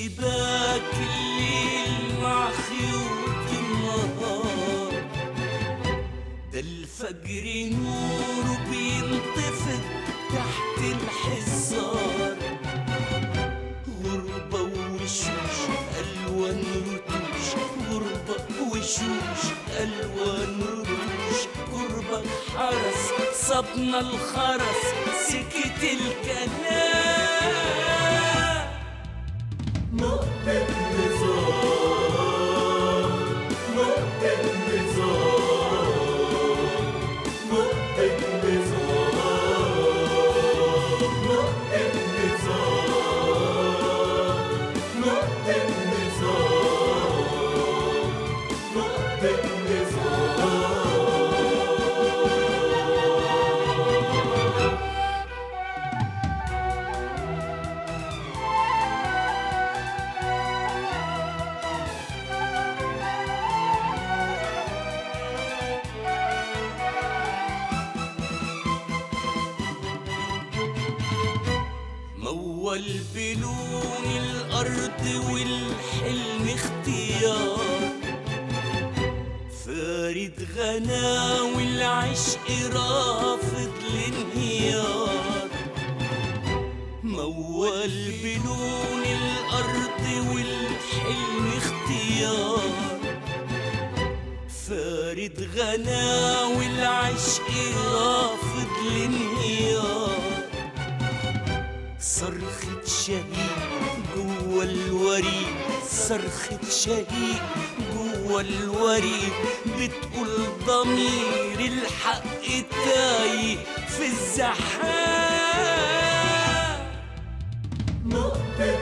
سيباك الليل مع خيوط النهار. ده الفجر نوره بينطفئ تحت الحصار. غربة وشوش ألوان رتوش غربة وشوش ألوان رتوش. غربة حرس صبنا الخرس سكت الكلام. والحلم اختيار. فارد غنا والعشق رافض الانهيار موال بلون الأرض والحلم اختيار. فارد غنا والعشق رافض الانهيار صرخة شهيد جوا الوريد صرخة شهيد جوا الوريد بتقول ضمير الحق تايه في الزحام. نقطة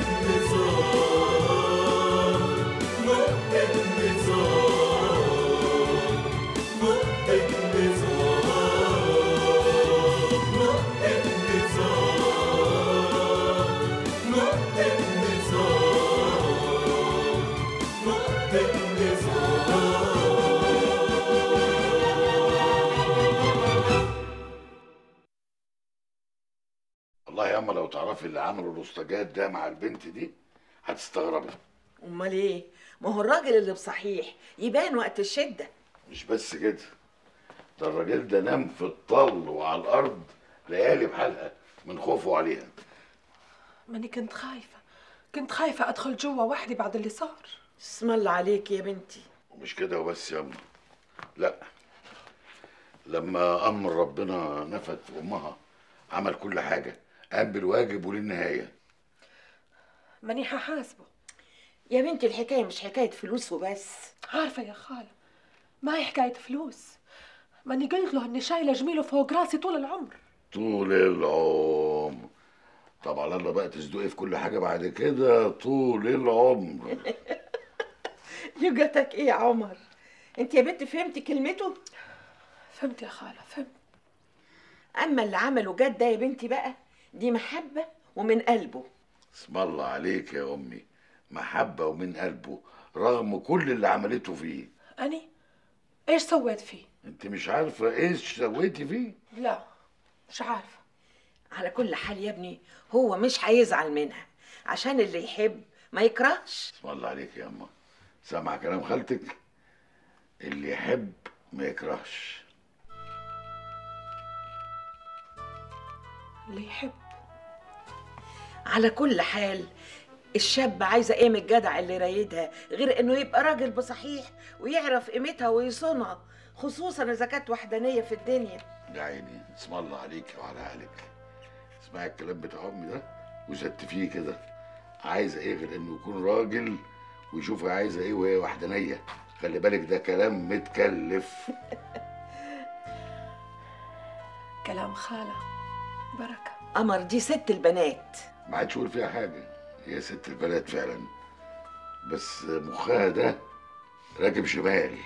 تعرفي اللي عمله الاسطجات ده مع البنت دي هتستغربي. أمال إيه؟ ما هو الراجل اللي بصحيح يبان وقت الشدة. مش بس كده ده الراجل ده نام في الطل وعلى الأرض ليالي بحالها من خوفه عليها. ماني كنت خايفة كنت خايفة أدخل جوا وحدي بعد اللي صار. اسم الله عليك يا بنتي. ومش كده وبس يا اما لا لما أمر ربنا نفت أمها عمل كل حاجة قام بالواجب وللنهاية. ماني هحاسبه يا بنتي الحكاية مش حكاية فلوس وبس. عارفة يا خالة ما هي حكاية فلوس. ماني قلت له إني شايلة جميله فوق راسي طول العمر. طول العمر. طبعا الله بقى تصدقي في كل حاجة بعد كده طول العمر. يوجتك إيه يا عمر. انت يا بنت فهمتي كلمته؟ فهمت يا خالة فهمت. أما اللي عمله جد ده يا بنتي بقى؟ دي محبة ومن قلبه. اسم الله عليك يا أمي. محبة ومن قلبه رغم كل اللي عملته فيه. أني؟ إيش سويت فيه؟ أنت مش عارفة إيش سويتي فيه؟ لا مش عارفة. على كل حال يا ابني هو مش هيزعل منها. عشان اللي يحب ما يكرهش. اسم الله عليك يا اما سامع كلام خالتك؟ اللي يحب ما يكرهش. اللي يحب. على كل حال الشاب عايزة إيه من الجدع اللي رايدها غير إنه يبقى راجل بصحيح ويعرف قيمتها ويصونها خصوصا إذا كانت وحدانية في الدنيا. يا عيني اسم الله عليك وعلى أهلك. اسمعي الكلام بتاع أمي ده وزدت فيه كده. عايزة إيه غير إنه يكون راجل ويشوفها عايزة إيه وهي وحدانية؟ خلي بالك ده كلام متكلف. كلام خالة بركة. قمر دي ست البنات. ما عادش يقول فيها حاجة. هي ست البنات فعلا. بس مخها ده راكب شمال.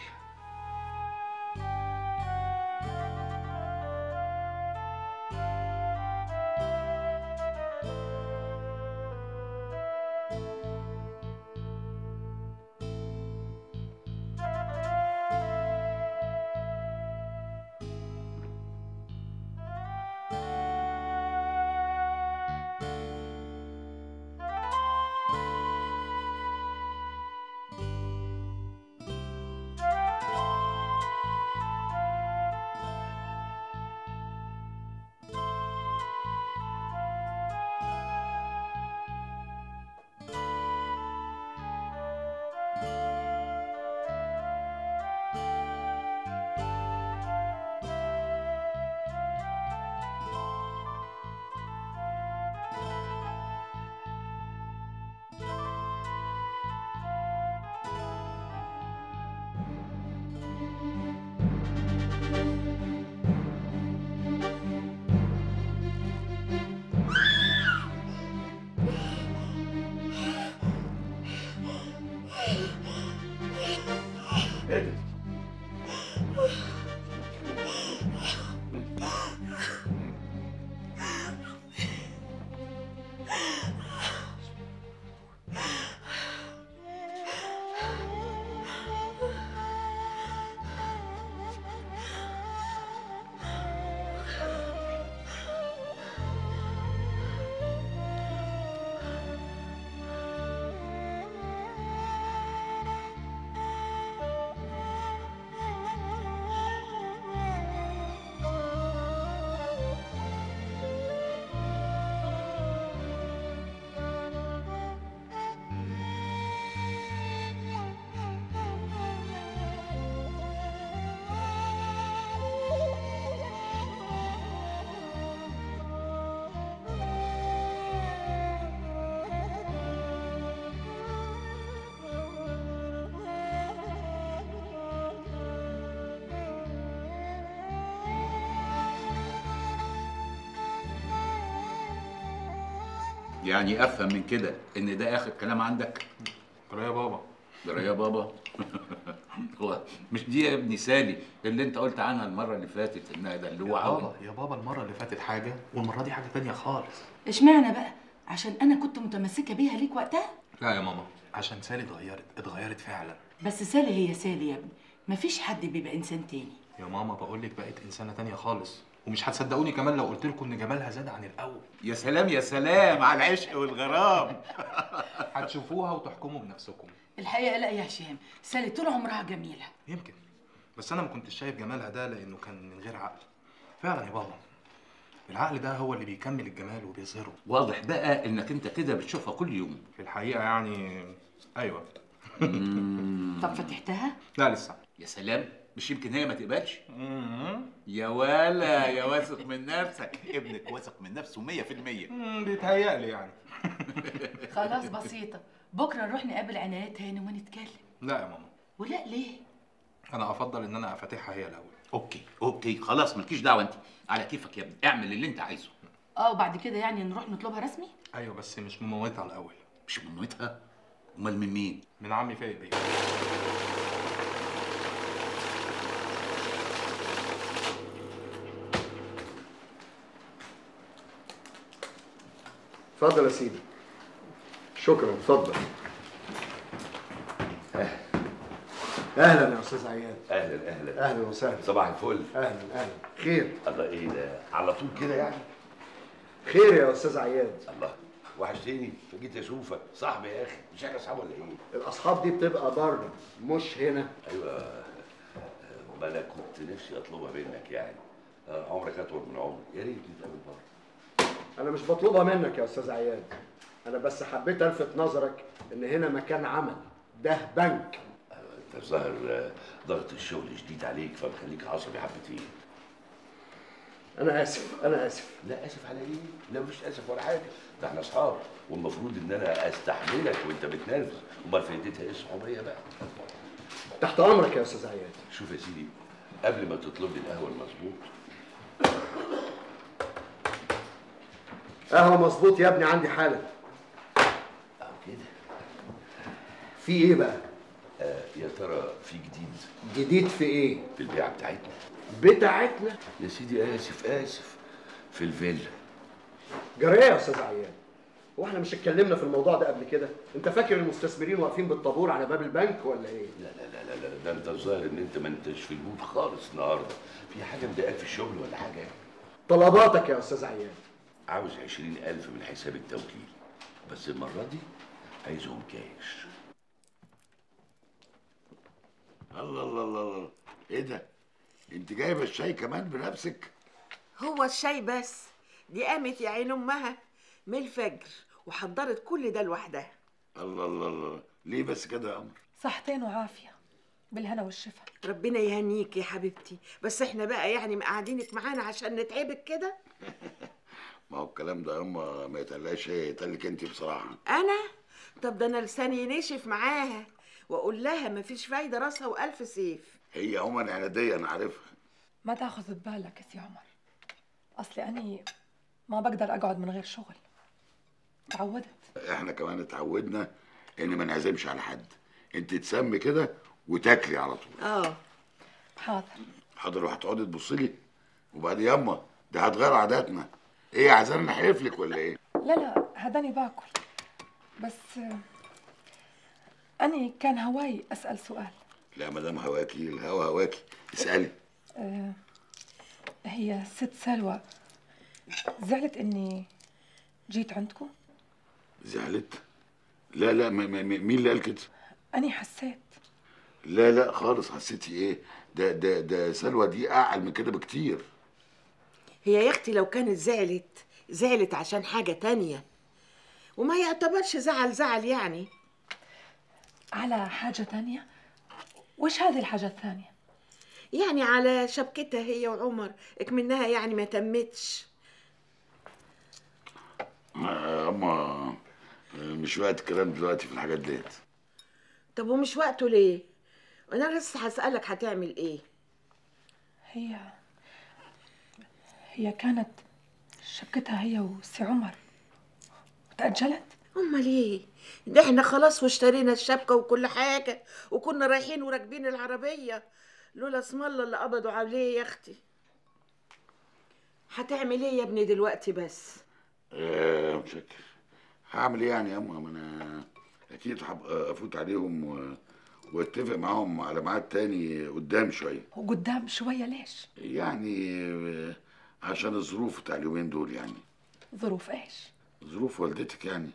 كده يعني أفهم من كده إن ده آخر كلام عندك؟ ترى يا بابا. ده يا بابا؟ هو مش دي يا ابني سالي اللي أنت قلت عنها المرة اللي فاتت إنها يا دلوعه بابا قوي يا بابا المرة اللي فاتت حاجة والمرة دي حاجة تانية خالص. إشمعنى بقى؟ عشان أنا كنت متمسكة بيها ليك وقتها؟ لا يا ماما. عشان سالي اتغيرت اتغيرت فعلا. بس سالي هي سالي يا ابني مفيش حد بيبقى إنسان تاني. يا ماما بقول لك بقت إنسانة تانية خالص. ومش هتصدقوني كمان لو قلت لكم إن جمالها زاد عن الأول. يا سلام يا سلام على العشق والغرام. هتشوفوها وتحكموا بنفسكم. الحقيقة لا يا هشام سالي طول عمرها جميلة. يمكن. بس أنا ما كنتش شايف جمالها ده لأنه كان من غير عقل. فعلا يا بابا. العقل ده هو اللي بيكمل الجمال وبيظهره. واضح بقى إنك أنت كده بتشوفها كل يوم. في الحقيقة يعني أيوه. طب فتحتها؟ لا لسه. يا سلام. مش يمكن هي ما تقبلش؟ يا ولا يا واثق من نفسك. ابنك واثق من نفسه 100% مم، بيتهيألي يعني. خلاص بسيطة. بكرة نروح نقابل عنايات هاني ونتكلم. لا يا ماما. ولا ليه؟ أنا أفضل إن أنا أفتحها هي الأول. okay okay خلاص مالكيش دعوة انت على كيفك يا ابني. اعمل اللي أنت عايزه. آه وبعد كده يعني نروح نطلبها رسمي؟ أيوه بس مش من مامتها الأول. مش من مامتها؟ أمال من مين؟ من عمي فايق بيه اتفضل يا سيدي. شكرا اتفضل. أهلا. يا أستاذ عياد. أهلا أهلا. أهلا وسهلا. صباح الفل. أهلا أهلا. خير. الله إيه ده على طول كده يعني؟ خير يا أستاذ عياد. الله. وحشتني. فجيت أشوفك. صاحبي يا أخي. مش إحنا أصحاب ولا إيه؟ الأصحاب دي بتبقى بره مش هنا. أيوه. ما أنا كنت نفسي أطلبها منك يعني. عمرك أطول من عمري. يا ريت نتقابل بره. أنا مش بطلبها منك يا أستاذ عياد. أنا بس حبيت ألفت نظرك إن هنا مكان عمل. ده بنك. أنت الظاهر ضغط الشغل شديد عليك فمخليك عصبي حبتين أنا آسف أنا آسف. لا آسف على إيه؟ لا مش آسف ولا حاجة. ده إحنا أصحاب والمفروض إن أنا أستحملك وأنت بتنرفز. أمال فايدتها إيه الصحوبيه بقى؟ تحت أمرك يا أستاذ عياد. شوف يا سيدي قبل ما تطلب لي القهوة المظبوط قهوه مظبوط يا ابني عندي حالا أو كده. في إيه بقى؟ آه يا ترى في جديد؟ جديد في إيه؟ في البيعه بتاعتنا؟ بتاعتنا؟ يا سيدي آسف آسف. في الفيلا. جريه يا أستاذ عياد هو إحنا مش اتكلمنا في الموضوع ده قبل كده؟ انت فاكر المستثمرين واقفين بالطابور على باب البنك ولا إيه؟ لا لا لا لا لا ده انت الظاهر ان انت ما انتش في المود خالص النهارده. في حاجة مضايقاك في الشغل ولا حاجة؟ طلباتك يا أستاذ عياد عاوز عشرين ألف من حساب التوكيل بس المرة دي عايزهم كاش. الله الله الله الله. إيه ده؟ أنت جايبه الشاي كمان بنفسك؟ هو الشاي بس. دي قامت يا عين أمها من الفجر وحضرت كل ده لوحدها. الله الله الله ليه بس كده يا قمر؟ صحتين وعافية. بالهنا والشفا. ربنا يهنيك يا حبيبتي. بس إحنا بقى يعني مقعدينك معانا عشان نتعبك كده؟ ما هو الكلام ده ياما ما يتقلقش هي يتقلك انت بصراحة. أنا؟ طب ده أنا لساني نشف معاها وأقول لها مفيش فايدة راسها وألف سيف. هي عموما عناديه أنا عارفها. ما تاخذ ببالك يا سي عمر. اصلي اني ما بقدر أقعد من غير شغل. تعودت. إحنا كمان اتعودنا إن ما نعزمش على حد. أنت تسمي كده وتاكلي على طول. آه. حاضر. حاضر وهتقعدي تبصي لي. وبعد ياما ده هتغير عاداتنا. إيه عايزانا نحلف لك ولا إيه؟ لا لا هداني باكل. بس أنا كان هواي أسأل سؤال. لا مدام هواكي الهوا هواكي. اسألي. آه، هي ست سلوى. زعلت إني جيت عندكم؟ زعلت؟ لا لا م- م- م- مين اللي قال كده؟ أنا حسيت. لا لا خالص حسيتي إيه؟ ده ده ده سلوى دي أعقل من كده بكتير. هي يا أختي لو كانت زعلت زعلت عشان حاجة تانية. وما يعتبرش زعل زعل يعني. على حاجة تانية؟ وش هذه الحاجة الثانية؟ يعني على شبكتها هي وعمر اكمنها يعني ما تمتش. أما مش وقت الكلام دلوقتي في الحاجات ديت. طب ومش وقته ليه؟ أنا لسه هسألك هتعمل إيه؟ هي هي كانت شبكتها هي وسي عمر. وتأجلت أمال إيه؟ ده إحنا خلاص واشترينا الشبكة وكل حاجة وكنا رايحين وراكبين العربية. لولا اسم الله اللي قبضوا عليه يا أختي. هتعمل إيه يا ابني دلوقتي بس؟ آه، متشكر هعمل إيه يعني يا اما ما أنا أكيد هبقى أفوت عليهم و... وأتفق معاهم على ميعاد تاني قدام شوية. وقدام شوية ليش؟ يعني آه، عشان الظروف بتاع اليومين دول يعني. ظروف إيش؟ ظروف والدتك يعني.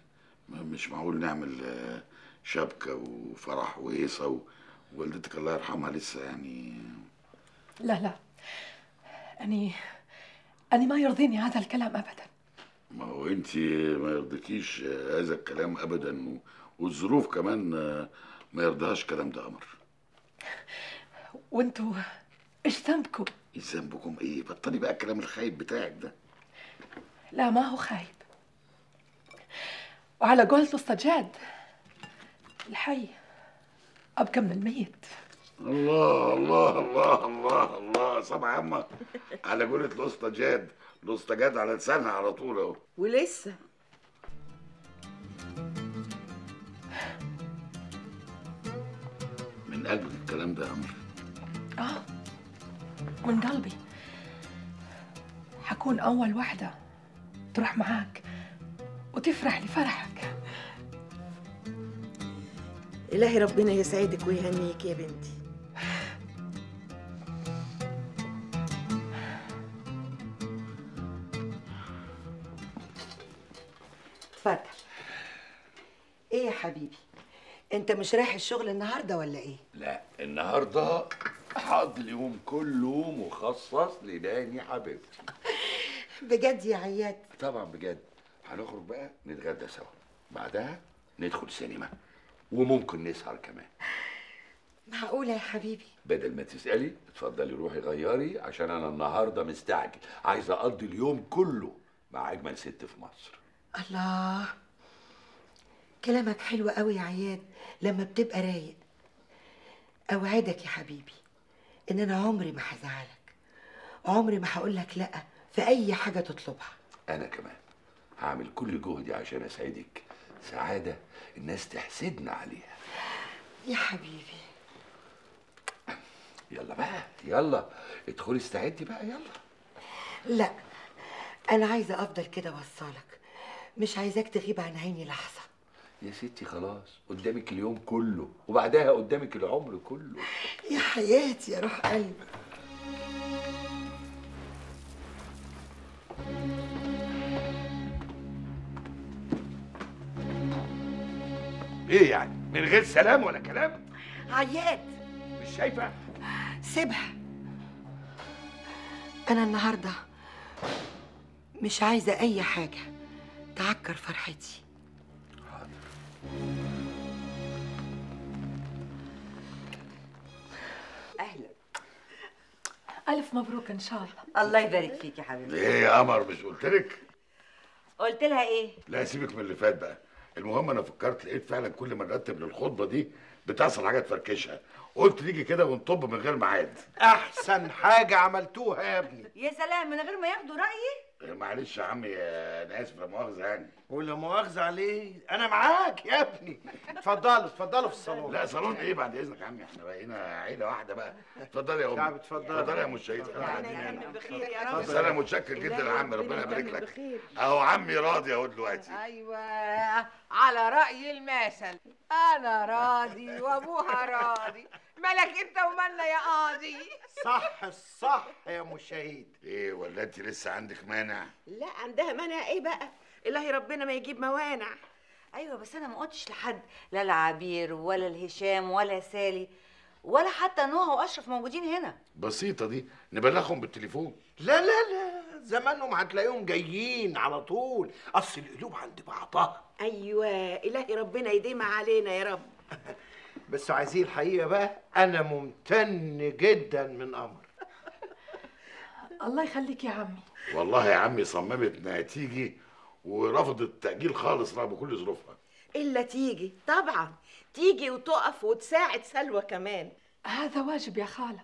مش معقول نعمل آه، شبكة وفرح وهيصة ووالدتك الله يرحمها لسه يعني. لا لا. أني أني ما يرضيني هذا الكلام أبدا. ما هو أنت ما يرضيكيش آه، هذا الكلام ابدا و- والظروف كمان آه، ما يرضيهاش الكلام ده أمر. وأنتوا إيش ذنبكم؟ ذنبكم إيه؟ بطلي بقى الكلام الخايب بتاعك ده. لا ما هو خايب. وعلى قولة الصجاد الحي أبكى من الميت. الله الله الله الله الله. سامع يا اما على قولة الاسطى جاد الاسطى جاد على لسانها على طول أهو. ولسه؟ من قلبك الكلام ده يا أمر آه. من قلبي. حكون أول واحدة تروح معاك وتفرح لفرحك. إلهي ربنا يسعدك ويهنيك يا بنتي. اتفضل إيه يا حبيبي؟ أنت مش رايح الشغل النهارده ولا إيه؟ لا النهارده هقضي اليوم كله مخصص لداني حبيبتي. بجد يا عياد؟ طبعا بجد. هنخرج بقى نتغدى سوا. بعدها ندخل سينما. وممكن نسهر كمان. معقوله يا حبيبي؟ بدل ما تسألي اتفضلي روحي غيري عشان أنا النهارده مستعجل. عايز أقضي اليوم كله مع أجمل ست في مصر. الله. كلامك حلو قوي يا عياد لما بتبقى رايق. أوعدك يا حبيبي. إن أنا عمري ما هزعلك. عمري ما هقول لك لأ في أي حاجة تطلبها. أنا كمان هعمل كل جهدي عشان أسعدك. سعادة الناس تحسدنا عليها. يا حبيبي. يلا بقى يلا. ادخلي استعدي بقى يلا. لأ أنا عايزة أفضل كده وصلك مش عايزاك تغيب عن عيني لحظة. يا ستي خلاص قدامك اليوم كله وبعدها قدامك العمر كله. يا حياتي يا روح قلبي. إيه يعني؟ من غير سلام ولا كلام؟ عياد. مش شايفة؟ سيبها. أنا النهارده مش عايزة أي حاجة تعكر فرحتي. ألف مبروك إن شاء الله. الله يبارك فيك يا حبيبي إيه يا قمر مش قلت لك؟ قلت لها إيه؟ لا سيبك من اللي فات بقى. المهم أنا فكرت لقيت فعلا كل ما نرتب للخطبة دي بتحصل حاجة تفركشها. قلت نيجي كده ونطب من غير ميعاد. أحسن حاجة عملتوها يا ابني. يا سلام من غير ما ياخدوا رأيي؟ معلش يا عمي أنا آسف لا مؤاخذة يعني. ولا مؤاخذة عليه؟ أنا معاك يا ابني. اتفضلوا اتفضلوا في الصالون. لا صالون إيه بعد إذنك يا عمي إحنا بقينا عيلة واحدة بقى. اتفضلي يا امي تعب اتفضل. اتفضلي يا بخير يا بس أنا متشكر جدا يا عم ربنا يبارك لك. أهو عمي راضي أهو دلوقتي. أيوه على رأي المثل. أنا راضي وأبوها راضي. مالك انت ومالنا يا قاضي. صح الصح يا أم الشهيد. إيه ولا أنت لسه عندك مانع؟ لا عندها مانع إيه بقى؟ الهي ربنا ما يجيب موانع. أيوه بس أنا ما قلتش لحد. لا العبير ولا الهشام ولا سالي ولا حتى نوح وأشرف موجودين هنا. بسيطة دي نبلغهم بالتليفون. لا لا لا زمانهم هتلاقيهم جايين على طول. أصل القلوب عند بعضها. أيوه الهي ربنا يديمها علينا يا رب. بس عايزين الحقيقة بقى أنا ممتن جدا من أمر الله يخليك يا عمي. والله يا عمي صممت انها تيجي ورفضت التأجيل خالص رغم كل ظروفها. الا تيجي؟ طبعا. تيجي وتقف وتساعد سلوى كمان. هذا واجب يا خالة.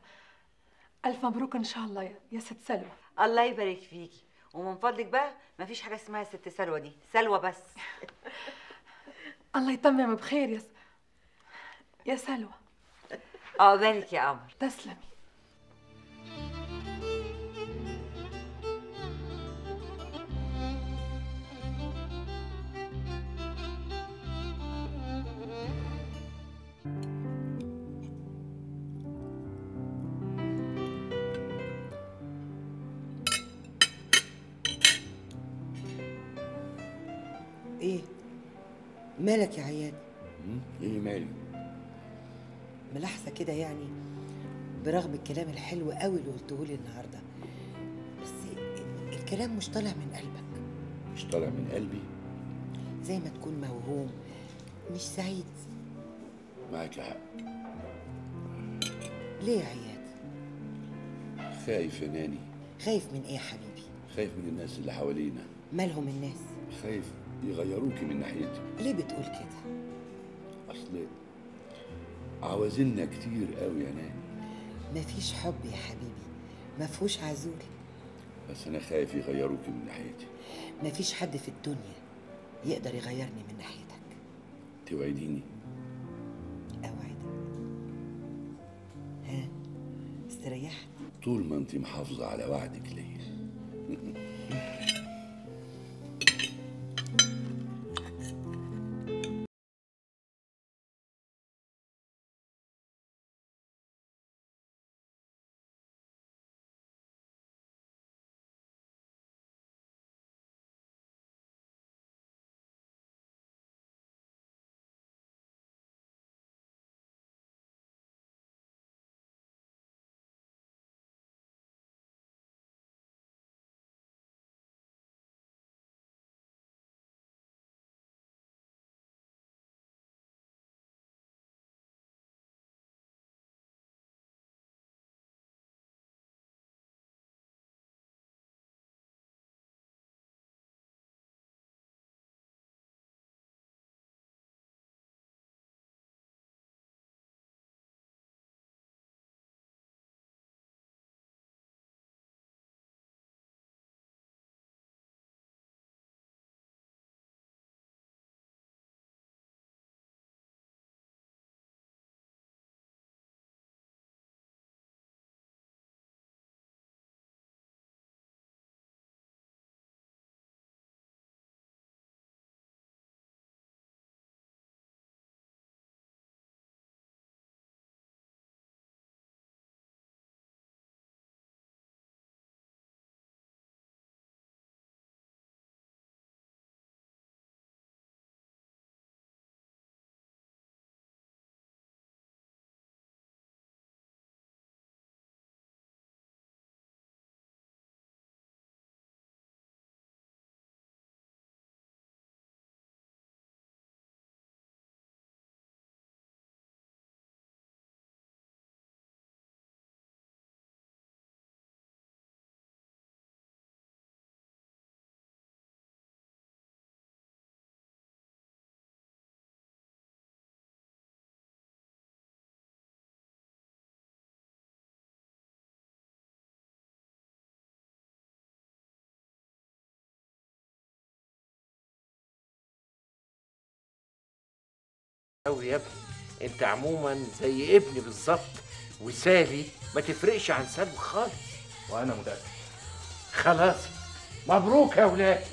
ألف مبروك إن شاء الله يا- يا ست سلوى. الله يبارك فيكي. ومن فضلك بقى مفيش حاجة اسمها ست سلوى دي سلوى بس. الله يتمم بخير يا س... يا سلوى. عقبالك يا قمر تسلمي. إيه؟ مالك يا عياد؟ كده يعني برغم الكلام الحلو قوي اللي قلته لي النهارده. بس الكلام مش طالع من قلبك. مش طالع من قلبي؟ زي ما تكون موهوم مش سعيد. معاك حق. ليه يا عياد؟ خايف يا ناني. خايف من إيه يا حبيبي؟ خايف من الناس اللي حوالينا. مالهم الناس؟ خايف يغيروكي من ناحيتي ليه بتقول كده؟ أصل عوازلنا كتير قوي يا ناني مفيش حب يا حبيبي. مفهوش عزول. بس أنا خايف يغيروكي من ناحيتي. مفيش حد في الدنيا يقدر يغيرني من ناحيتك. توعديني. أوعدك. ها؟ استريحت. طول ما انت محافظة على وعدك ليا. قوي يا ابني. أنت عموما زي ابني بالظبط وسالي ما تفرقش عن سلوى خالص. وأنا متأكد. خلاص مبروك يا ولاد.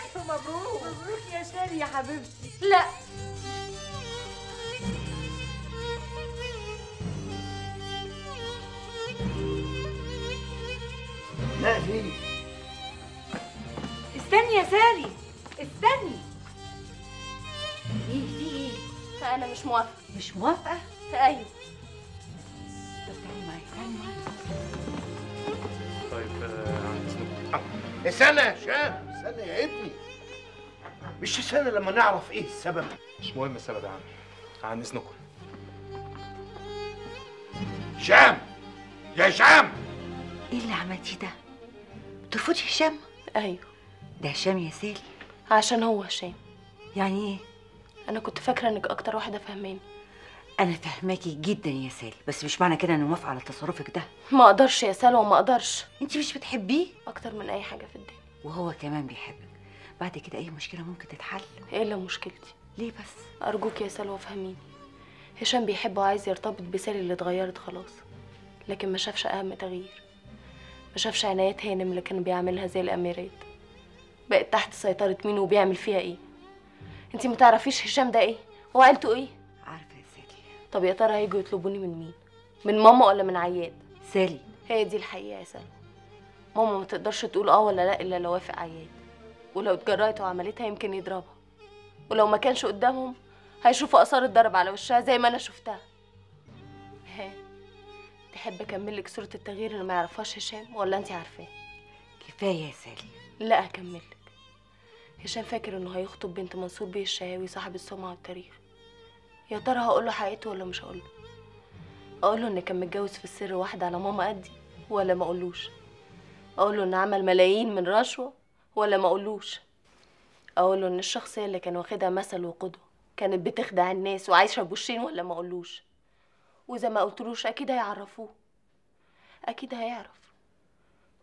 ألف مبروك. مبروك يا سالي يا حبيبتي. لا. لا ليه استني يا سالي استني. فأنا مش موافقة. مش موافقة؟ أيوه طب تعالي معايا تعالي معايا طيب آه، عن اذنكم استنى يا هشام استنى يا ابني. مش استنى لما نعرف إيه السبب. مش مهم السبب يا عم. عن اذنكم هشام يا هشام إيه اللي عملتيه ده؟ بترفضي هشام؟ أيوه. ده هشام يا سالي. عشان هو هشام. يعني إيه؟ أنا كنت فاكرة إنك أكتر واحدة فاهماني. أنا فاهماكي جدا يا سالي بس مش معنى كده اني موافقة على تصرفك ده. ما أقدرش يا سلوى ما أقدرش. انت مش بتحبيه؟ أكتر من أي حاجة في الدنيا. وهو كمان بيحبك. بعد كده أي مشكلة ممكن تتحل؟ إيه اللي مشكلتي. ليه بس؟ أرجوك يا سلوى فهميني هشام بيحب وعايز يرتبط بسالي اللي اتغيرت خلاص لكن ما شافش أهم تغيير. ما شافش عنايات هانم اللي كان بيعملها زي الأميرات. بقت تحت سيطرة مين وبيعمل فيها إيه؟ انتي ما تعرفيش هشام ده إيه؟ وعيلته إيه؟ عارفة يا سالي. طب يا ترى هيجوا يطلبوني من مين؟ من ماما ولا من عياد سالي. هي دي الحقيقة يا سلمى ماما ما تقدرش تقول آه ولا لأ إلا لو وافق عياد ولو اتجرأت وعملتها يمكن يضربها. ولو ما كانش قدامهم هيشوفوا آثار الضرب على وشها زي ما أنا شفتها. ها؟ تحب أكمل لك صورة التغيير اللي ما يعرفهاش هشام ولا انت عارفاه؟ كفاية يا سالي. لا هكمل لك هشام فاكر إنه هيخطب بنت منصور بيه الشهاوي صاحب السمعة والتاريخ. يا ترى هقول له حقيقته ولا مش هقول له؟ أقول له إن كان متجوز في السر واحدة على ماما قدي ولا ما أقولوش؟ أقول له إن عمل ملايين من رشوة ولا ما أقولوش؟ أقول له إن الشخصية اللي كان واخدها مثل وقدوة كانت بتخدع الناس وعايشة بوشين ولا ما أقولوش؟ وإذا ما قلتلوش أكيد هيعرفوه. أكيد هيعرف.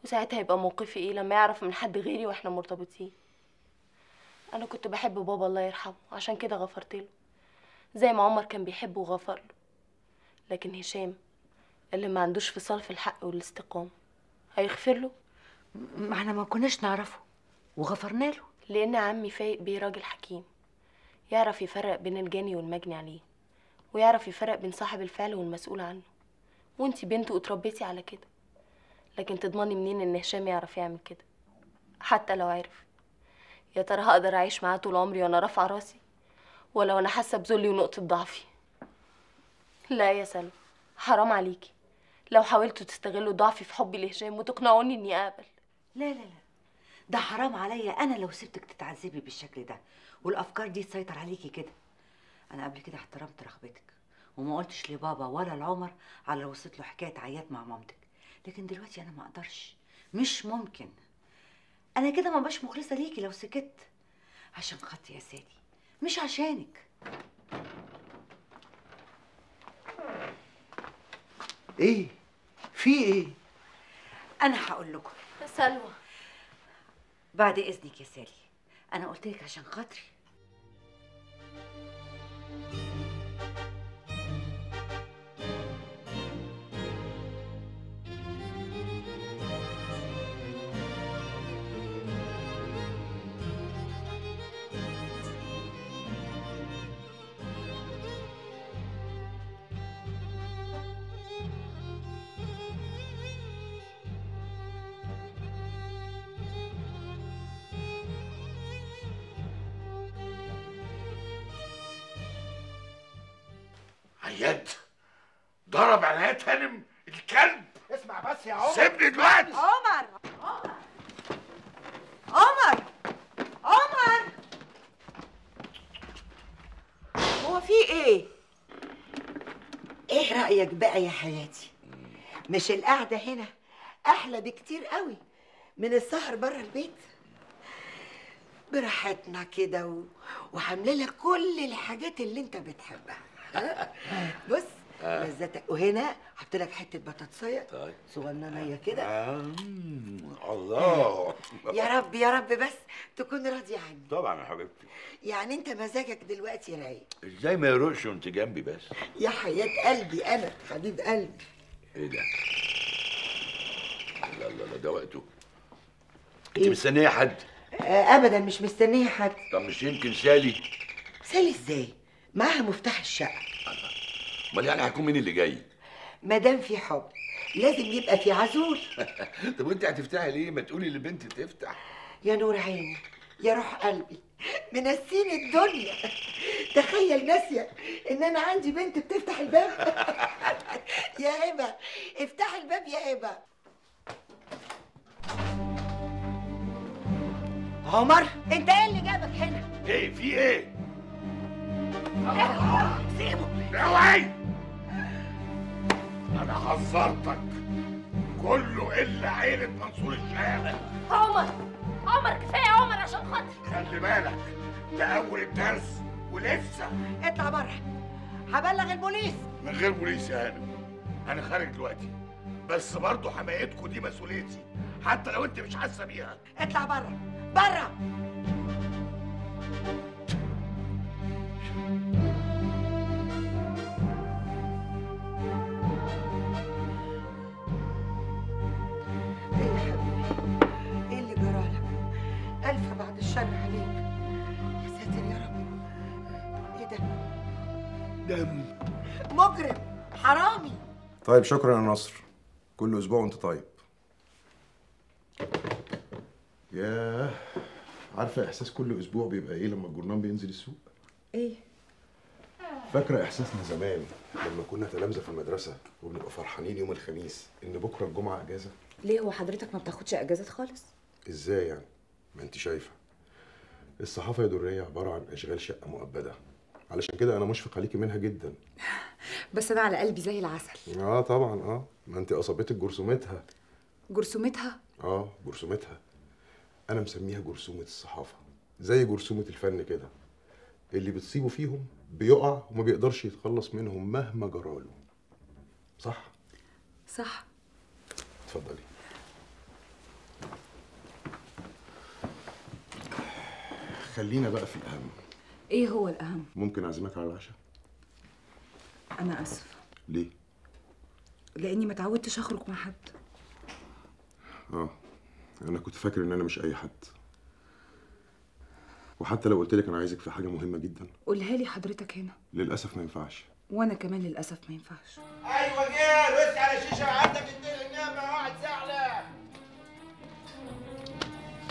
وساعتها هيبقى موقفي إيه لما يعرف من حد غيري وإحنا مرتبطين؟ أنا كنت بحب بابا الله يرحمه عشان كده غفرت له زي ما عمر كان بيحبه وغفر له. لكن هشام اللي ما عندوش فصال في الحق والاستقامة هيغفر له؟ ما إحنا ما كناش نعرفه وغفرنا له. لأن عمي فايق بيه راجل حكيم يعرف يفرق بين الجاني والمجني عليه ويعرف يفرق بين صاحب الفعل والمسؤول عنه. وانتي بنته وتربيتي على كده لكن تضمني منين إن هشام يعرف يعمل كده؟ حتى لو عرف. يا ترى هقدر أعيش معاه طول عمري وأنا رافعة راسي؟ ولا وأنا حاسة بذلي ونقطة ضعفي؟ لا يا سلمى حرام عليكي. لو حاولتوا تستغلوا ضعفي في حبي لهشام وتقنعوني إني أقبل. لا لا لا. ده حرام عليا. أنا لو سبتك تتعذبي بالشكل ده والأفكار دي تسيطر عليكي كده. أنا قبل كده احترمت رغبتك وما قلتش لبابا ولا لعمر على لو وصلت له حكاية عيات مع مامتك. لكن دلوقتي أنا ما أقدرش. مش ممكن. أنا كده ما بقاش مخلصة ليكي لو سكت. عشان خاطري يا سالي مش عشانك. إيه؟ في إيه؟ أنا هقول لكم. سلوى. بعد إذنك يا سالي أنا قلت لك عشان خاطري. ضرب عنايات هانم الكلب. اسمع بس يا عمر. سيبني دلوقتي. عمر. عمر. عمر. عمر هو في إيه؟ إيه رأيك بقى يا حياتي؟ مش القعدة هنا أحلى بكتير قوي من السهر بره البيت؟ براحتنا كده و... وعامله لك كل الحاجات اللي انت بتحبها. ها؟ بص آه. لذتك. وهنا حط لك حتة بطاطسيه طيب. صغننيه كده. آه. الله. يا رب يا رب بس تكون راضي عني. طبعا يا حبيبتي. يعني انت مزاجك دلوقتي رايق. إزاي ما يروقش وانت جنبي بس؟ يا حياة قلبي أنا حبيب قلبي. إيه ده؟ لا لا لا ده وقته. انت مستنية حد؟ آه ابدا مش مستنية حد. طب مش يمكن سالي؟ سالي إزاي؟ معاها مفتاح الشقة. امال يعني هيكون مين اللي جاي؟ ما دام في حب. لازم يبقى في عزول. طب وانت هتفتحي ليه؟ ما تقولي للبنت تفتح. يا نور عيني يا روح قلبي. منسيني الدنيا. تخيل ناسية إن أنا عندي بنت بتفتح الباب. يا هبة افتح الباب يا هبة. عمر أنت إيه اللي جابك هنا؟ إيه في إيه؟ سيبه. أوعي! حذرتك. كله إلا عيلة منصور الشام عمر عمر كفاية يا عمر عشان خاطري. خلي بالك ده أول الدرس ولسه. اطلع بره. هبلغ البوليس. من غير بوليس يا هانم. أنا خارج دلوقتي. بس برضه حمايتكم دي مسؤوليتي حتى لو أنت مش حاسة بيها. اطلع بره. بره. الشر عليك. يا ساتر يا رب. إيه ده؟ دم. مجرم. حرامي. طيب شكرا يا نصر. كل أسبوع وأنت طيب. ياه. عارفه إحساس كل أسبوع بيبقى إيه لما الجورنال بينزل السوق؟ إيه؟ فاكرة إحساسنا زمان لما كنا تلامذة في المدرسة وبنبقى فرحانين يوم الخميس إن بكرة الجمعة إجازة؟ ليه هو حضرتك ما بتاخدش إجازات خالص؟ إزاي يعني؟ ما أنت شايفة. الصحافة يا دريه عبارة عن أشغال شقة مؤبدة. علشان كده أنا مشفق عليكي منها جدا. بس أنا على قلبي زي العسل. آه طبعا آه. ما أنت أصابتك جرثومتها. جرثومتها؟ آه جرثومتها. أنا مسميها جرثومة الصحافة. زي جرثومة الفن كده. اللي بتصيبه فيهم بيقع وما بيقدرش يتخلص منهم مهما جراله صح؟ صح. اتفضلي. خلينا بقى في الأهم. إيه هو الأهم؟ ممكن أعزمك على العشاء. أنا اسفه ليه؟ لأني ما تعودتش أخرج مع حد. آه أنا كنت فاكر إن أنا مش أي حد. وحتى لو قلت لك أنا عايزك في حاجة مهمة جدا. قولها لي حضرتك هنا. للأسف ما ينفعش. وأنا كمان للأسف ما ينفعش. أيوه جه بص على شيشة عندك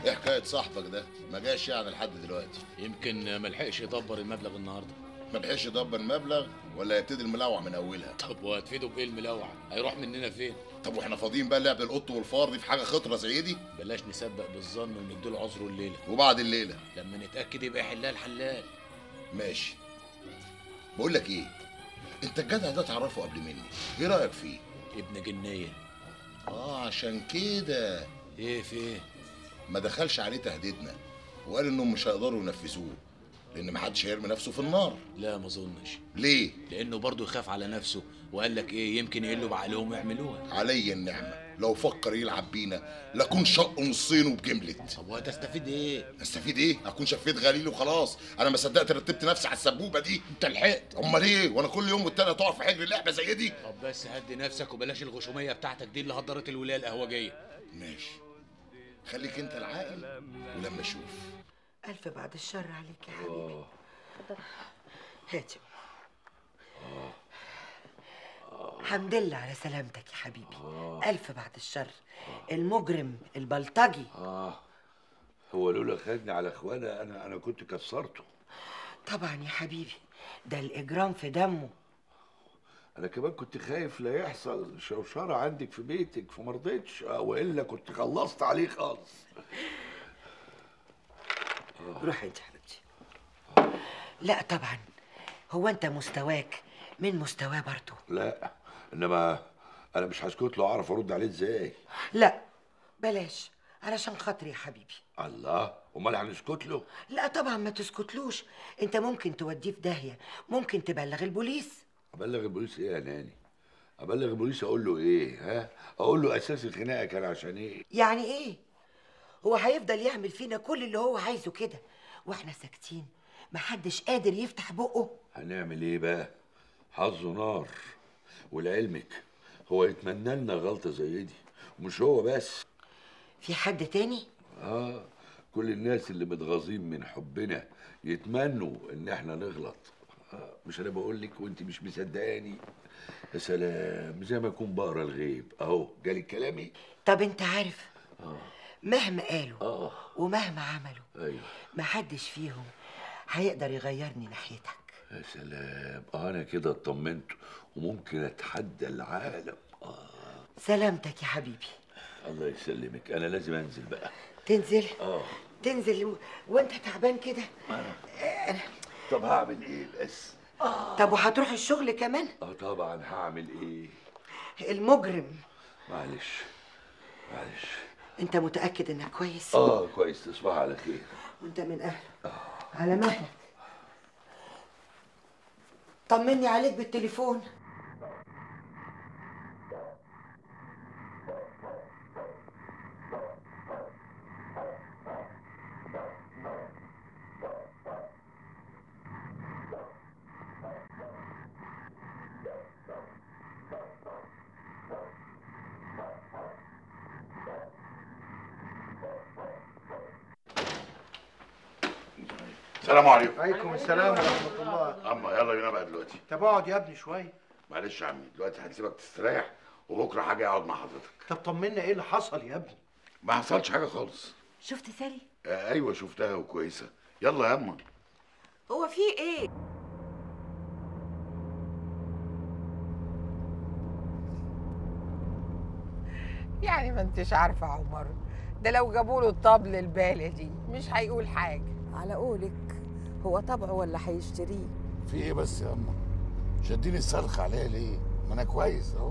إيه حكاية صاحبك ده؟ ما جاش يعني لحد دلوقتي. يمكن ما لحقش يدبر المبلغ النهارده. ما لحقش يدبر المبلغ ولا يبتدي الملاوعه من أولها؟ طب وهتفيده بإيه الملاوعه هيروح مننا فين؟ طب وإحنا فاضيين بقى لعب القط والفار دي في حاجة خطرة زي دي بلاش نسبق بالظن ونديله عذره الليلة. وبعد الليلة. لما نتأكد يبقى حلال حلال. ماشي. بقول لك إيه؟ أنت الجدع ده تعرفه قبل مني. إيه رأيك فيه؟ ابن جنية. آه عشان كده. إيه في إيه؟ ما دخلش عليه تهديدنا وقال انهم مش هيقدروا ينفذوه لأن محدش هيرمي نفسه في النار. لا ما أظنش. ليه؟ لأنه برضه يخاف على نفسه وقال لك إيه يمكن يقلوا بعقلهم ويعملوها. علي النعمة. لو فكر يلعب بينا لكون شق نصين وبجملت. طب وهتستفيد إيه؟ أستفيد إيه؟ أكون شفيت غليل وخلاص. أنا ما صدقت رتبت نفسي على السبوبة دي. أنت لحقت. أمال إيه؟ وأنا كل يوم والتاني تقع في حجر لعبة زي دي. طب بس هدي نفسك وبلاش الغشومية بتاعتك دي اللي هدرت الولاية القهوجية. ماشي. خليك انت العاقل ولما أشوف ألف بعد الشر عليك يا حبيبي. هاتي. حمد لله على سلامتك يا حبيبي. ألف بعد الشر. المجرم البلطجي. آه هو لولا خدني على اخوانا أنا أنا كنت كسرته. طبعا يا حبيبي. ده الإجرام في دمه. أنا كمان كنت خايف لا يحصل شوشرة عندك في بيتك فما رضيتش آه، وإلا كنت خلصت عليه خالص. روح أنت يا حبيبتي. لا طبعا. هو أنت مستواك من مستواه برضه لا إنما أنا مش هسكت له أعرف أرد عليه إزاي. لا بلاش. علشان خاطري يا حبيبي. الله أمال هنسكت له؟ لا طبعا ما تسكتلوش. أنت ممكن توديه في داهية ممكن تبلغ البوليس. أبلغ البوليس إيه يا ناني؟ أبلغ البوليس أقول له إيه؟ ها؟ أقول له أساس الخناقة كان عشان إيه؟ يعني إيه؟ هو هيفضل يعمل فينا كل اللي هو عايزه كده وإحنا ساكتين محدش قادر يفتح بقه. هنعمل إيه بقى؟ حظه نار. ولعلمك هو يتمنى لنا غلطة زي دي ومش هو بس. في حد تاني؟ آه كل الناس اللي متغاظين من حبنا يتمنوا إن إحنا نغلط. مش أنا بقول لك وأنت مش مصدقاني. يا سلام زي ما اكون بقرا الغيب. أهو جالي كلامي؟ طب أنت عارف آه. مهما قالوا آه. ومهما عملوا أيوه. محدش فيهم هيقدر يغيرني ناحيتك. يا سلام. آه أنا كده اطمنت وممكن أتحدى العالم. سلامتك يا حبيبي. الله يسلمك. أنا لازم أنزل بقى. تنزل؟ آه. تنزل و... وأنت تعبان كده؟ طب هعمل إيه بس؟ طب وهتروح الشغل كمان؟ آه طبعا هعمل إيه؟ المجرم. معلش معلش. انت متأكد انك كويس؟ آه كويس تصبح على خير. وانت من اهله. على مهلك. طمني عليك بالتليفون السلام عليكم عليكم السلام ورحمة الله. اما يلا بينا بقى دلوقتي. طب اقعد يا ابني شوية. معلش يا عمي دلوقتي هنسيبك تستريح وبكرة حاجة اقعد مع حضرتك. طب طمنا إيه اللي حصل يا ابني؟ ما حصلش حاجة خالص. شفت سالي آه أيوه شفتها وكويسة. يلا يا اما هو في إيه؟ يعني ما انتش عارفة عمر ده لو جابوا له الطبل البالة دي مش هيقول حاجة. على قولك هو طبعه ولا هيشتريه؟ في إيه بس يا اما شديني الصرخ عليا ليه؟ ما أنا كويس أهو.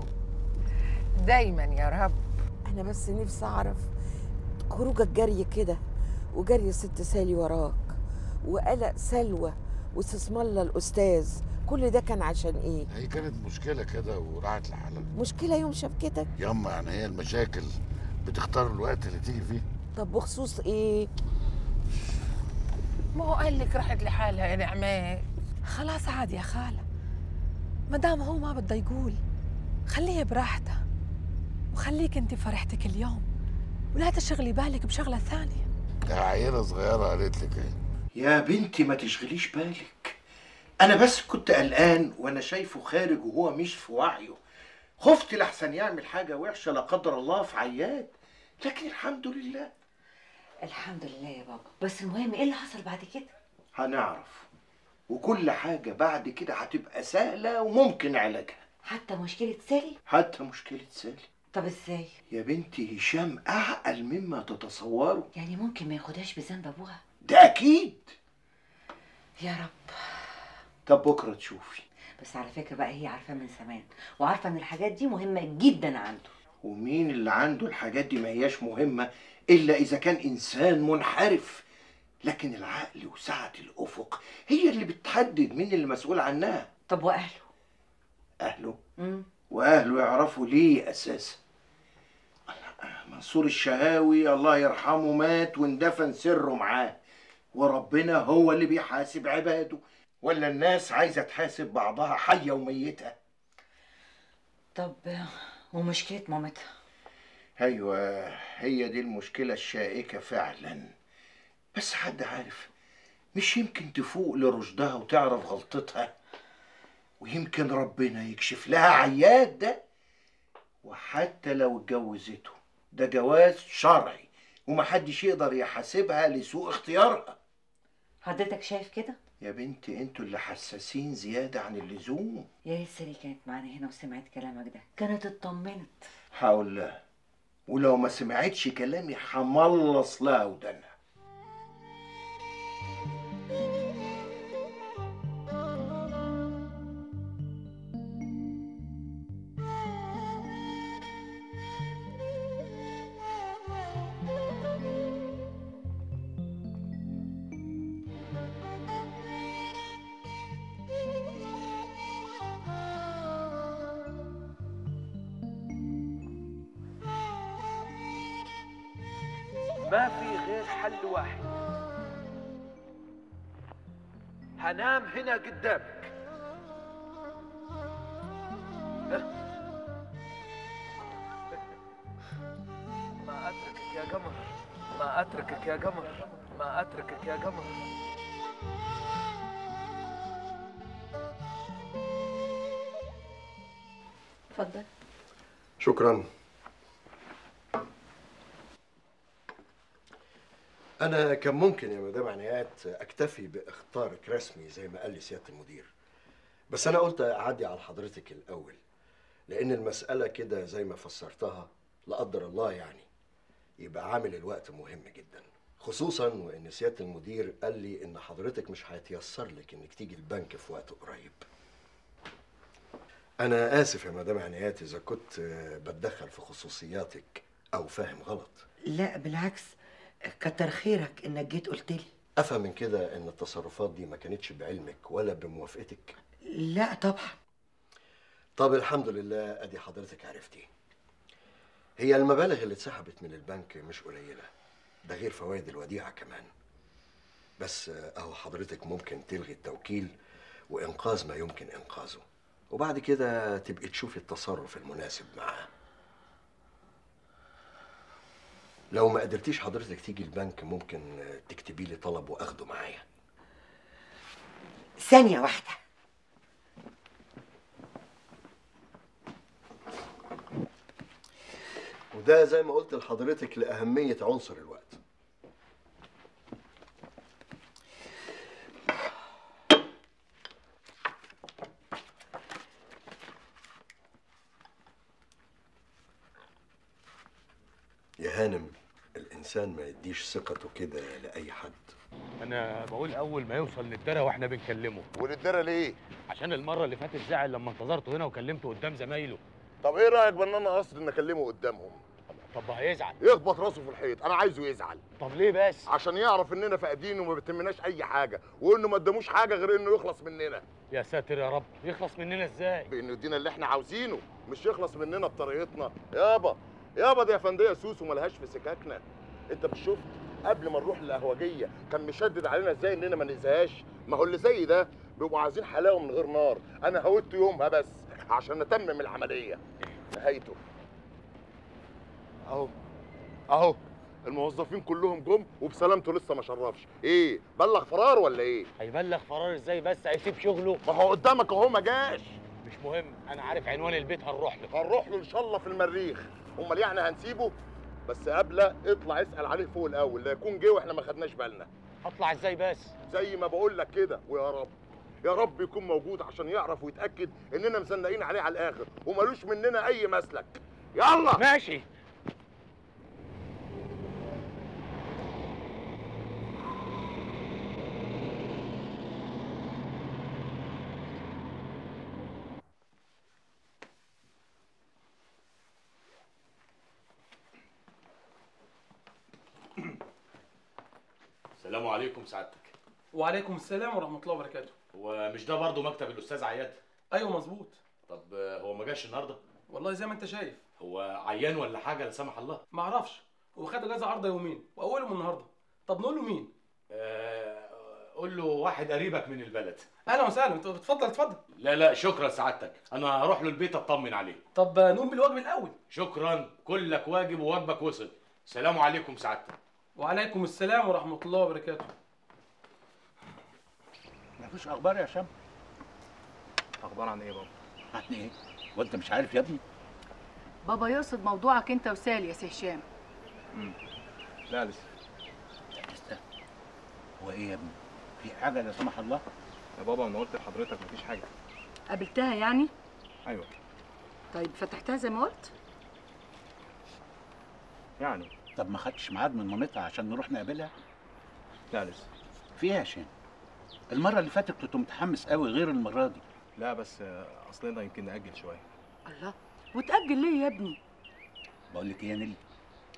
دايما يا رب. أنا بس نفسي أعرف خروجك جري كده وجري ست سالي وراك وقلق سلوى واسم الله الاستاذ كل ده كان عشان إيه؟ هي كانت مشكلة كده وراحت لحالها. مشكلة يوم شبكتك ياما يعني هي المشاكل بتختار الوقت اللي تيجي فيه. طب بخصوص إيه؟ ما هو قال لك راحت لحالها يا نعمات خلاص عادي يا خالة. ما دام هو ما بده يقول خليه براحته وخليك انت فرحتك اليوم. ولا تشغلي بالك بشغلة ثانية. ده عيلة صغيرة قالت لك إيه؟ يا بنتي ما تشغليش بالك. أنا بس كنت قلقان وأنا شايفه خارج وهو مش في وعيه. خفت لحسن يعمل حاجة وحشة لا قدر الله في عياد. لكن الحمد لله الحمد لله يا بابا. بس المهم إيه اللي حصل بعد كده؟ هنعرف. وكل حاجة بعد كده هتبقى سهلة وممكن علاجها. حتى مشكلة سالي؟ حتى مشكلة سالي. طب إزاي؟ يا بنتي هشام أعقل مما تتصوروا يعني ممكن ما ياخدهاش بذنب أبوها؟ ده أكيد. يا رب. طب بكرة تشوفي. بس على فكرة بقى هي عارفاه من زمان وعارفة إن الحاجات دي مهمة جدا عنده. ومين اللي عنده الحاجات دي ما هياش مهمة إلا إذا كان إنسان منحرف. لكن العقل وسعة الأفق هي اللي بتحدد مين اللي مسؤول عنها. طب وأهله؟ أهله؟ مم. وأهله يعرفوا ليه أساسا؟ منصور الشهاوي الله يرحمه مات واندفن سره معاه. وربنا هو اللي بيحاسب عباده. ولا الناس عايزة تحاسب بعضها حية وميتة؟ طب ومشكلة مامتها؟ أيوه هي دي المشكلة الشائكة فعلا. بس حد عارف مش يمكن تفوق لرشدها وتعرف غلطتها؟ ويمكن ربنا يكشف لها عياد ده؟ وحتى لو اتجوزته ده جواز شرعي ومحدش يقدر يحاسبها لسوء اختيارها. حضرتك شايف كده؟ يا بنتي أنتوا اللي حساسين زيادة عن اللزوم. يا ريت كانت معانا هنا وسمعت كلامك ده. كانت اطمنت. هقول لها ولو ما سمعتش كلامي هملص لها ودانها ما في غير حل واحد. هنام هنا قدامك. ما أتركك يا قمر. ما أتركك يا قمر. ما أتركك يا قمر. اتفضل شكرا. أنا كان ممكن يا مدام عنايات أكتفي باختارك رسمي زي ما قال لي سيادة المدير. بس أنا قلت أعدي على حضرتك الأول لأن المسألة كده زي ما فسرتها لا قدر الله يعني يبقى عامل الوقت مهم جدا. خصوصا وإن سيادة المدير قال لي إن حضرتك مش هيتيسر لك إنك تيجي البنك في وقت قريب. أنا آسف يا مدام عنايات إذا كنت بتدخل في خصوصياتك أو فاهم غلط. لا بالعكس. كتر خيرك إنك جيت قلت لي. أفهم من كده إن التصرفات دي ما كانتش بعلمك ولا بموافقتك؟ لا طبعا. طب الحمد لله أدي حضرتك عرفتي. هي المبالغ اللي اتسحبت من البنك مش قليلة ده غير فوائد الوديعة كمان. بس أهو حضرتك ممكن تلغي التوكيل وإنقاذ ما يمكن إنقاذه وبعد كده تبقي تشوفي التصرف المناسب معاه. لو ما قدرتيش حضرتك تيجي البنك ممكن تكتبي لي طلب واخده معايا. ثانية واحدة. وده زي ما قلت لحضرتك لأهمية عنصر الوقت. يا هانم الإنسان ما يديش ثقته كده لأي حد. أنا بقول أول ما يوصل للدرة وإحنا بنكلمه. وللدرة ليه؟ عشان المرة اللي فاتت زعل لما انتظرته هنا وكلمته قدام زمايله. طب إيه رأيك بأن أنا قصد ان أكلمه قدامهم؟ طب هيزعل. يخبط راسه في الحيط أنا عايزه يزعل. طب ليه بس؟ عشان يعرف إننا فاقدين وما بتهمناش أي حاجة وإنه ما قداموش حاجة غير إنه يخلص مننا. يا ساتر يا رب يخلص مننا إزاي؟ بإنه يدينا اللي إحنا عاوزينه مش يخلص مننا بطريقتنا. يابا يابا دي يا فندية سوسو ملهاش في سكاكنا. انت مش شفت قبل ما نروح القهوجيه كان مشدد علينا إزاي اننا ما ننساهاش ما هو اللي زي ده بيبقوا عايزين حلاوة من غير نار. أنا هودته يومها بس عشان نتمم العملية. نهايته. اهو. اهو. الموظفين كلهم جم وبسلامته لسه ما شرفش. إيه بلغ فرار ولا إيه؟ هيبلغ فرار إزاي بس؟ هيسيب شغله. ما هو قدامك اهو ما جاش. مش مهم. أنا عارف عنوان البيت هنروح له. هنروح له إن شاء الله في المريخ. امال يعني هنسيبه؟ بس قبله اطلع اسأل عليه فوق الأول لا يكون جه وإحنا ما خدناش بالنا. اطلع إزاي بس؟ زي ما بقول لك كده ويا رب يا رب يكون موجود عشان يعرف ويتأكد إننا مزنقين عليه على الآخر ومالوش مننا أي مسلك. يلا! ماشي. السلام عليكم سعادتك. وعليكم السلام ورحمة الله وبركاته. ومش ده برضه مكتب الأستاذ عياد؟ أيوة مظبوط. طب هو ما جاش النهارده؟ والله زي ما أنت شايف. هو عيان ولا حاجة؟ لا سمح الله. معرفش هو خد إجازة عارضة يومين وأولهم النهاردة. طب نقول له مين؟ آه، قول له واحد قريبك من البلد. أهلا وسهلا. أنت اتفضل اتفضل. لا لا شكرا سعادتك. أنا هروح له البيت أطمن عليه. طب نقوم بالواجب الأول. شكرا. كلك واجب وواجبك وصل. سلام عليكم سعادتك. وعليكم السلام ورحمة الله وبركاته. مفيش أخبار يا هشام أخبار عن إيه بابا؟ عن إيه؟ وأنت مش عارف يا ابني؟ بابا يقصد موضوعك أنت وسالي يا سي هشام. لا لسه. لسه؟ هو إيه يا ابني؟ في حاجة لا سمح الله؟ يا بابا أنا قلت لحضرتك مفيش حاجة. قابلتها يعني؟ أيوه. طيب فتحتها زي ما قلت؟ يعني. طب ما خدتش ميعاد من مامتها عشان نروح نقابلها؟ لا لسه. في إيه يا هشام؟ المرة اللي فاتت كنت متحمس قوي غير المرة دي. لا بس آه، أصلنا يمكن نأجل شوية. الله. وتأجل ليه يا ابني؟ بقول لك إيه يا نيلي؟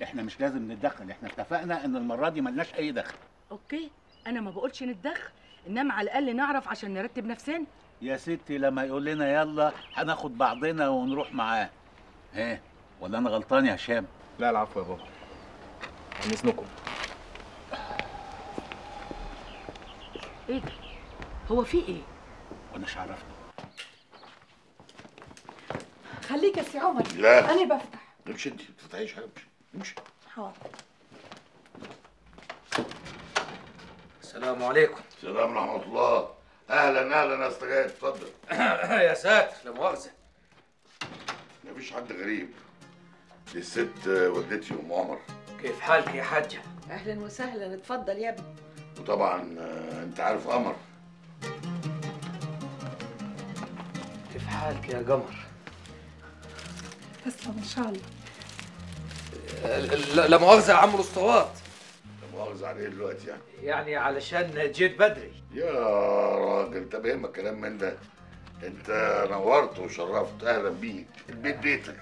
إحنا مش لازم نتدخل. إحنا اتفقنا إن المرة دي ملناش أي دخل. أوكي. أنا ما بقولش نتدخل. إنما على الأقل نعرف عشان نرتب نفسنا. يا ستي لما يقول لنا يلا هناخد بعضنا ونروح معاه. ها؟ ولا أنا غلطان يا هشام؟ لا العفو يا بابا. يعني عن اذنكم إيه ده؟ هو في إيه؟ وأنا مش خليك يا سي عمر. لا. أنا بفتح. امشي انت ما تفتحيش حاجة. امشي. امشي. حاضر. السلام عليكم. السلام ورحمة الله. أهلا أهلا يا أستاذ. اتفضل. يا ساتر لا مؤاخذة. مفيش حد غريب. دي الست والدتي أم عمر. كيف حالك يا حاجة؟ أهلا وسهلا اتفضل يا ابني. وطبعا آه، أنت عارف قمر كيف حالك يا قمر؟ تسلم إن شاء الله. لا مؤاخذة يا عم الاسطوات لا مؤاخذة عليه دلوقتي يعني. يعني علشان جيت بدري. يا راجل انت بيهمك كلام من ده؟ أنت نورت وشرفت. أهلا بيك. البيت بيتك.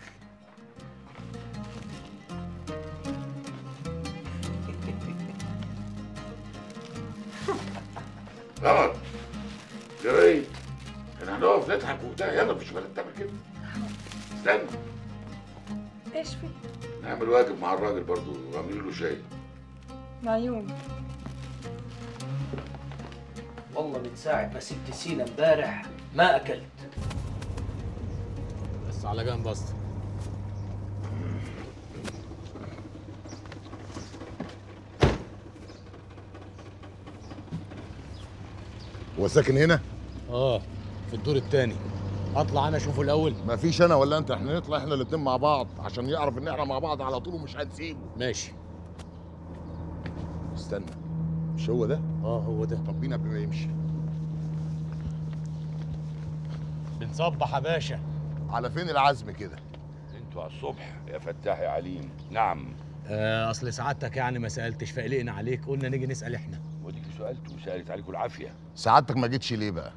نضحك وبتاع يلا مش بلد تعمل كده. استنى. إيش في؟ نعمل واجب مع الراجل برضو واعملوا له شاي. عيون والله من ساعه ما سبت سينا امبارح ما أكلت. بس على جنب أصلا هو ساكن هنا؟ آه. في الدور الثاني اطلع أنا اشوفه الأول. مفيش أنا ولا أنت إحنا نطلع إحنا الاتنين مع بعض عشان يعرف إن إحنا مع بعض على طول ومش هنسيبه. ماشي. استنى. مش هو ده؟ آه هو ده. طب بينا قبل ما يمشي؟ بنصبح يا باشا. على فين العزم كده؟ أنتوا على الصبح يا فتاح يا عليم. نعم. آه أصل سعادتك يعني ما سألتش فقلقنا عليك قلنا نيجي نسأل إحنا. وديك سألت وسألت عليكم العافية. سعادتك ما جيتش ليه بقى؟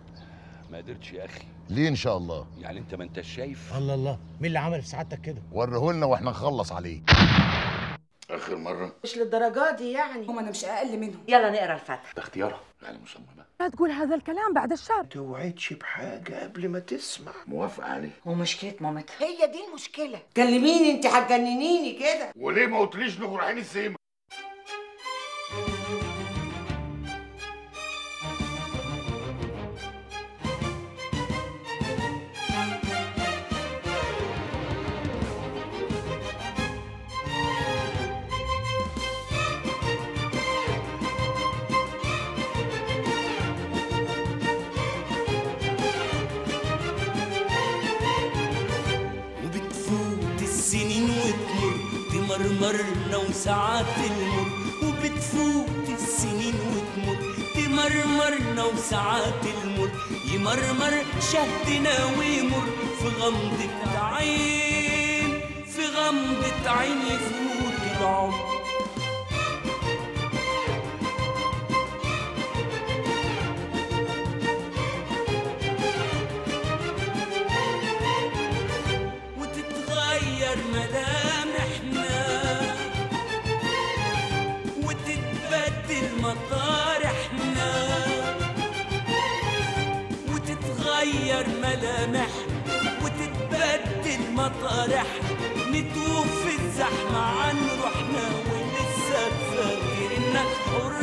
ما قدرتش يا أخي. ليه إن شاء الله؟ يعني أنت ما أنتش شايف؟ الله الله. مين اللي عمل في سعادتك كده؟ وريهولنا وإحنا نخلص عليه. آخر مرة. مش للدرجات دي يعني. هم أنا مش أقل منهم. يلا نقرأ الفاتحة. ده اختيارها يعني مصممه لا تقول هذا الكلام بعد الشر. توعدش بحاجة قبل ما تسمع. موافق عليه. ومشكله مامتها. هي دي المشكلة. كلميني انت هتجننيني كده. وليه ما قلتليش إنكم رايحين السيما وساعات المر وبتفوت السنين وتمر تمرمرنا وساعات المر يمرمر شهدنا ويمر. في غمضة عين في غمضة عين يفوت العمر. وتتغير ملامحنا وتتبدل مطارحنا نتوه في الزحمة عن روحنا ولسه فاكر إنك حر.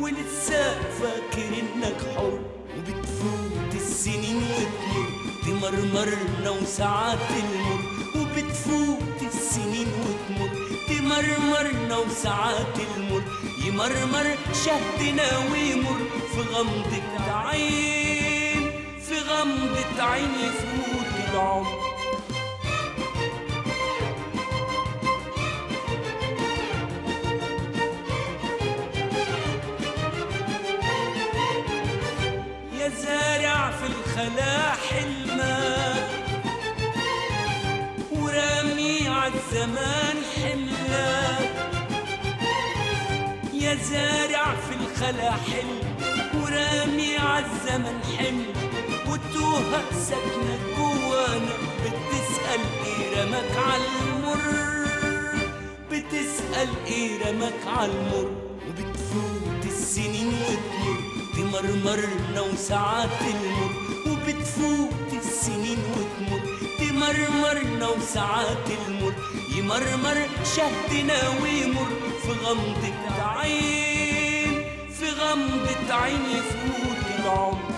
ولسه فاكر إنك حر. وبتفوت السنين وتمر. تمرمرنا وساعات المر. وبتفوت السنين وتمر. تمرمرنا وساعات المر. يمرمر شهدنا ويمر في غمضة عين. غمضة عين يفوت العمر. يا زارع في الخلا حلمك ورامي عالزمان حملك يا زارع في الخلا حلم ورامي عالزمن حمل وتوه ساكنة جوانا بتسأل إيه رمك عالمر بتسأل إيه رمك عالمر وبتفوت السنين وتمر تمرمرنا وساعات المر. وبتفوت السنين وتمر تمرمرنا وساعات المر. يمرمر شهدنا ويمر في غمضة عين في غمضة عين يفوت العمر.